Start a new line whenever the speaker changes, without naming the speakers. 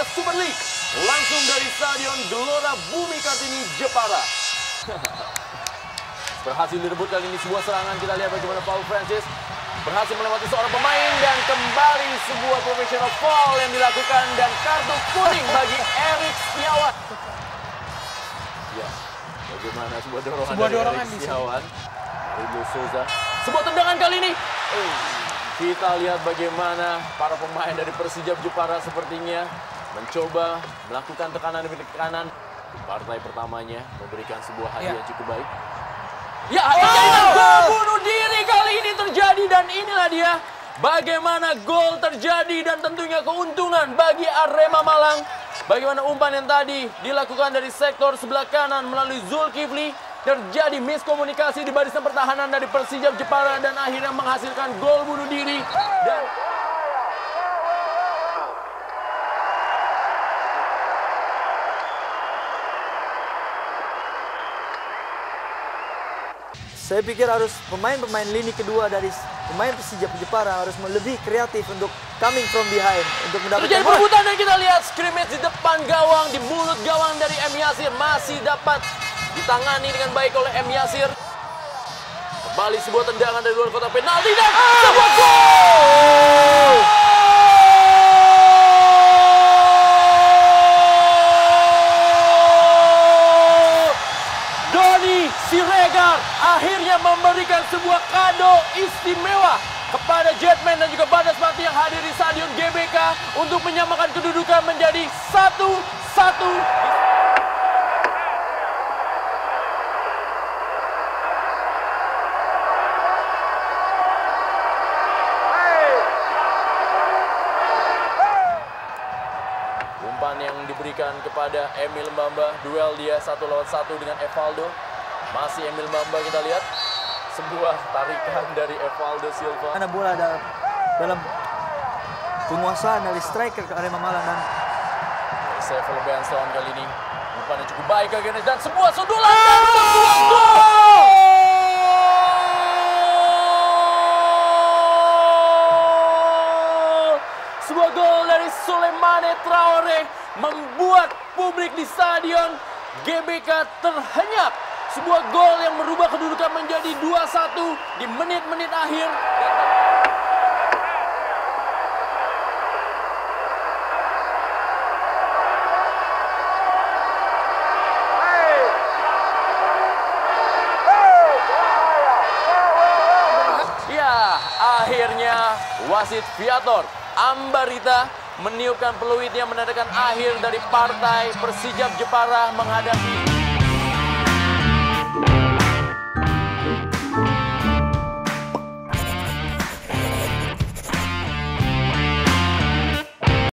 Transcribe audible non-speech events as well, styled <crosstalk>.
Indonesia Super League langsung dari Stadion Gelora Bumi Kartini Jepara. <laughs> Berhasil direbut kali ini sebuah serangan kita lihat bagaimana Paul Francis berhasil melewati seorang pemain dan kembali sebuah professional foul yang dilakukan dan kartu kuning bagi Erik Setiawan. Ya, bagaimana sebuah dorongan
Sebuah
dari
dorongan
Erik
sini.
Setiawan. Ringo Souza. Sebuah tendangan kali ini. Eh, kita lihat bagaimana para pemain dari Persijap Jepara sepertinya mencoba melakukan tekanan demi tekanan. Partai pertamanya memberikan sebuah hadiah yang cukup baik. Ya, akhirnya gol bunuh diri kali ini terjadi dan inilah dia bagaimana gol terjadi dan tentunya keuntungan bagi Arema Malang. Bagaimana umpan yang tadi dilakukan dari sektor sebelah kanan melalui Zulkifli terjadi miskomunikasi di barisan pertahanan dari Persijap Jepara dan akhirnya menghasilkan gol bunuh diri dan
Saya pikir harus pemain-pemain lini kedua dari pemain Persija Jepara harus lebih kreatif untuk coming from behind untuk mendapatkan
Terjadi perebutan dan kita lihat scrimmage di depan gawang, di mulut gawang dari M. Yasir masih dapat ditangani dengan baik oleh M. Yasir. Kembali sebuah tendangan dari luar kotak penalti dan sebuah gol! Siregar akhirnya memberikan sebuah kado istimewa kepada Jetman dan juga Badas Mati yang hadir di Stadion GBK untuk menyamakan kedudukan menjadi satu-satu. Umpan yang diberikan kepada Emil Mbamba, duel dia satu lawan satu dengan Evaldo. Masih Emil Mbamba kita lihat sebuah tarikan dari Evaldo Silva.
Karena bola dalam, dalam penguasaan dari striker ke Arema Malang dan
Sevel Benson kali ini umpan yang cukup baik Ganes dan sebuah sundulan dan sebuah gol! Sebuah gol dari Sulemane Traore membuat publik di stadion GBK terhenyak. Sebuah gol yang merubah kedudukan menjadi 2-1 di menit-menit akhir. Ya, akhirnya wasit Viator Ambarita meniupkan peluitnya menandakan akhir dari partai Persijap Jepara menghadapi